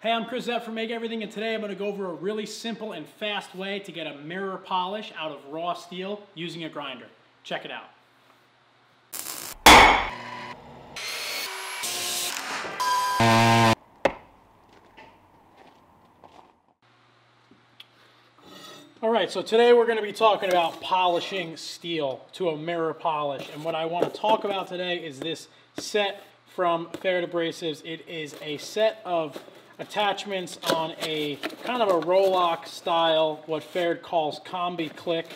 Hey, I'm Chris Zep from Make Everything, and today I'm going to go over a really simple and fast way to get a mirror polish out of raw steel using a grinder. Check it out. All right, so today we're going to be talking about polishing steel to a mirror polish. And what I want to talk about today is this set from Pferd Abrasives. It is a set of attachments on a kind of a Roloc style, what Pferd calls combi click,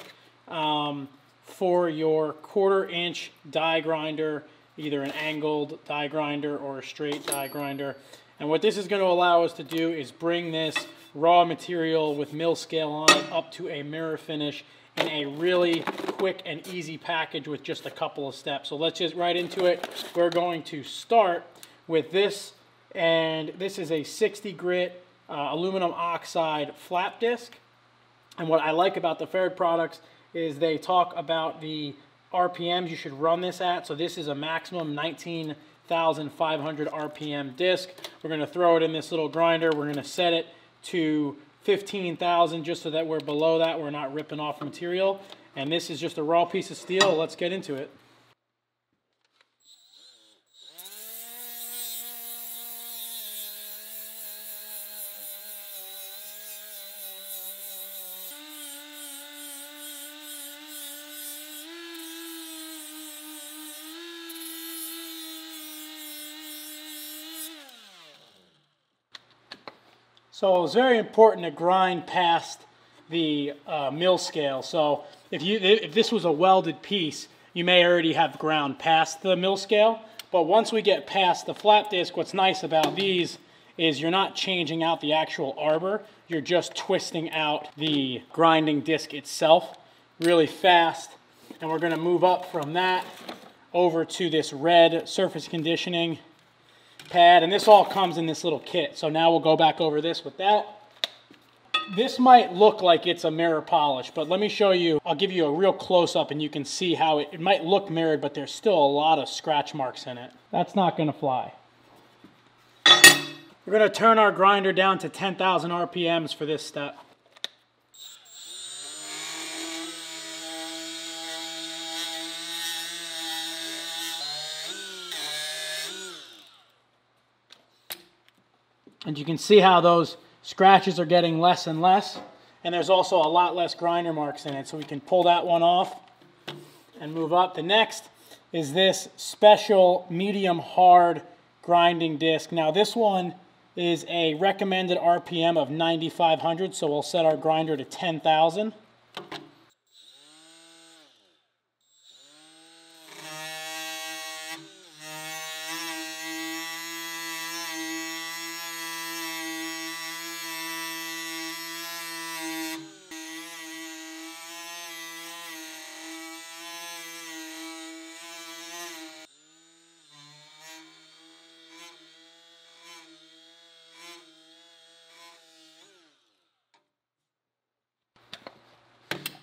um, for your quarter inch die grinder, either an angled die grinder or a straight die grinder. And what this is going to allow us to do is bring this raw material with mill scale on it up to a mirror finish in a really quick and easy package with just a couple of steps. So let's just right into it. We're going to start with this, and this is a 60 grit uh, aluminum oxide flap disc. And what I like about the Pferd products is they talk about the RPMs you should run this at. So this is a maximum 19,500 RPM disc. We're going to throw it in this little grinder. We're going to set it to 15,000 just so that we're below that. We're not ripping off material. And this is just a raw piece of steel. Let's get into it. So it's very important to grind past the uh, mill scale. So if, you, if this was a welded piece, you may already have ground past the mill scale. But once we get past the flap disc, what's nice about these is you're not changing out the actual arbor. You're just twisting out the grinding disc itself really fast. And we're going to move up from that over to this red surface conditioning pad, and this all comes in this little kit. So now we'll go back over this with that. This might look like it's a mirror polish, but let me show you, I'll give you a real close-up and you can see how it, it might look mirrored, but there's still a lot of scratch marks in it. That's not gonna fly. We're gonna turn our grinder down to 10,000 RPMs for this step. And you can see how those scratches are getting less and less. And there's also a lot less grinder marks in it. So we can pull that one off and move up. The next is this special medium hard grinding disc. Now this one is a recommended RPM of 9,500. So we'll set our grinder to 10,000.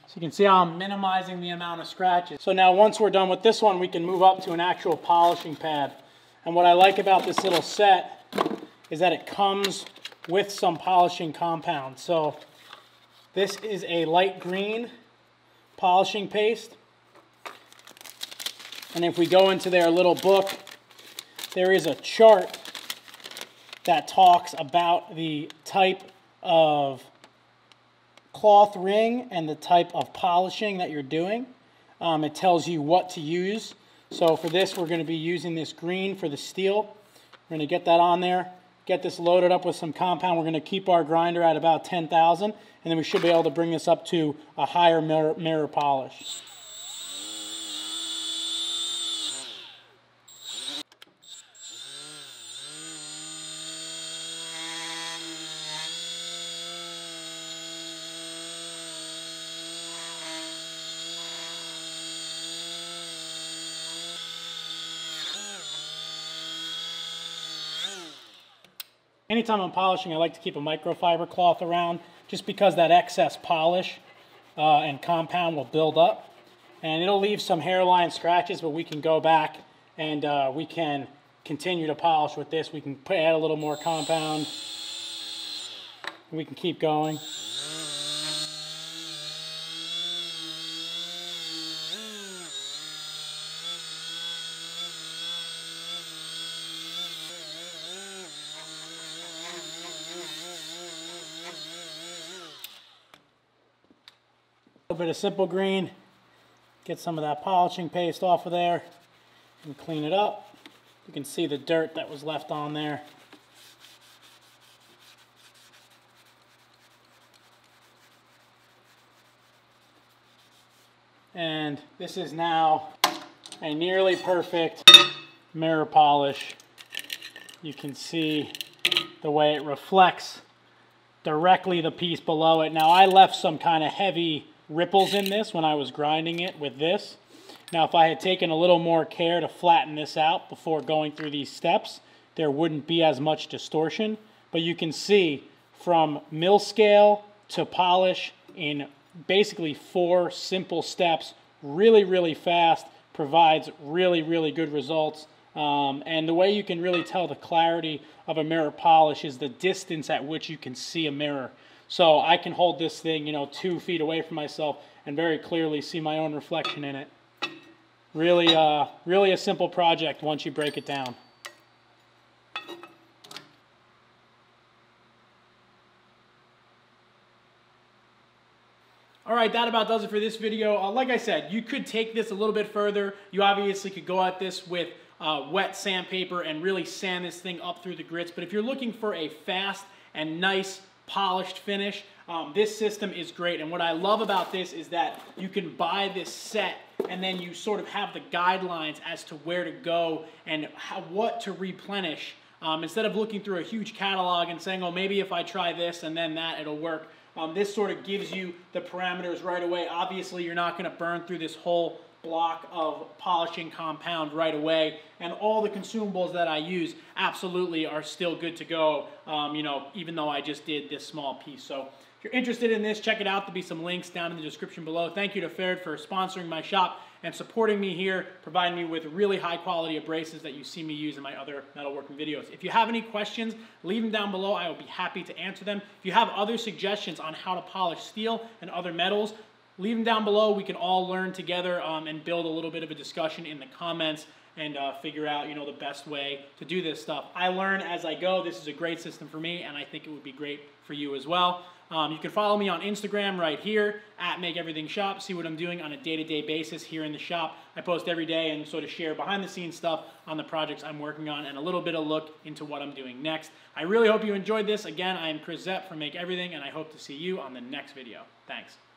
So you can see how I'm minimizing the amount of scratches. So now once we're done with this one, we can move up to an actual polishing pad. And what I like about this little set is that it comes with some polishing compound. So this is a light green polishing paste. And if we go into their little book, there is a chart that talks about the type of cloth ring and the type of polishing that you're doing. Um, it tells you what to use. So for this, we're going to be using this green for the steel. We're going to get that on there, get this loaded up with some compound. We're going to keep our grinder at about 10,000, and then we should be able to bring this up to a higher mirror, mirror polish. Anytime I'm polishing, I like to keep a microfiber cloth around just because that excess polish uh, and compound will build up. And it'll leave some hairline scratches, but we can go back and uh, we can continue to polish with this. We can put, add a little more compound. We can keep going. Bit of simple green, get some of that polishing paste off of there and clean it up. You can see the dirt that was left on there. And this is now a nearly perfect mirror polish. You can see the way it reflects directly the piece below it. Now I left some kind of heavy ripples in this when I was grinding it with this. Now if I had taken a little more care to flatten this out before going through these steps, there wouldn't be as much distortion. But you can see from mill scale to polish in basically four simple steps, really, really fast, provides really, really good results. Um, and the way you can really tell the clarity of a mirror polish is the distance at which you can see a mirror. So I can hold this thing, you know, two feet away from myself and very clearly see my own reflection in it. Really, uh, really a simple project once you break it down. All right, that about does it for this video. Uh, like I said, you could take this a little bit further. You obviously could go at this with uh, wet sandpaper and really sand this thing up through the grits. But if you're looking for a fast and nice polished finish. Um, this system is great. And what I love about this is that you can buy this set and then you sort of have the guidelines as to where to go and how, what to replenish. Um, instead of looking through a huge catalog and saying, oh, maybe if I try this and then that, it'll work. Um, this sort of gives you the parameters right away. Obviously, you're not going to burn through this whole block of polishing compound right away. And all the consumables that I use absolutely are still good to go, um, you know, even though I just did this small piece. So if you're interested in this, check it out. There'll be some links down in the description below. Thank you to Pferd for sponsoring my shop and supporting me here, providing me with really high quality abrasives that you see me use in my other metalworking videos. If you have any questions, leave them down below. I will be happy to answer them. If you have other suggestions on how to polish steel and other metals, leave them down below. We can all learn together um, and build a little bit of a discussion in the comments and uh, figure out, you know, the best way to do this stuff. I learn as I go. This is a great system for me, and I think it would be great for you as well. Um, you can follow me on Instagram right here at Make Everything Shop. See what I'm doing on a day-to-day -day basis here in the shop. I post every day and sort of share behind-the-scenes stuff on the projects I'm working on and a little bit of look into what I'm doing next. I really hope you enjoyed this. Again, I am Chris Zepp from Make Everything, and I hope to see you on the next video. Thanks.